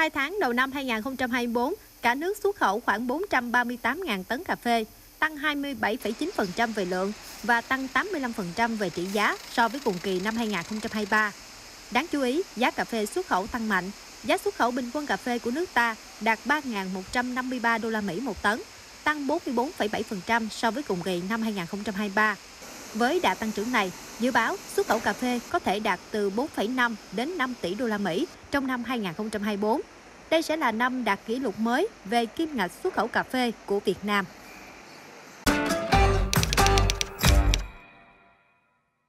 Hai tháng đầu năm 2024, cả nước xuất khẩu khoảng 438.000 tấn cà phê, tăng 27,9% về lượng và tăng 85% về trị giá so với cùng kỳ năm 2023. Đáng chú ý, giá cà phê xuất khẩu tăng mạnh, giá xuất khẩu bình quân cà phê của nước ta đạt 3.153 đô la Mỹ một tấn, tăng 44,7% so với cùng kỳ năm 2023. Với đà tăng trưởng này, dự báo xuất khẩu cà phê có thể đạt từ 4,5 đến 5 tỷ đô la Mỹ trong năm 2024. Đây sẽ là năm đạt kỷ lục mới về kim ngạch xuất khẩu cà phê của Việt Nam.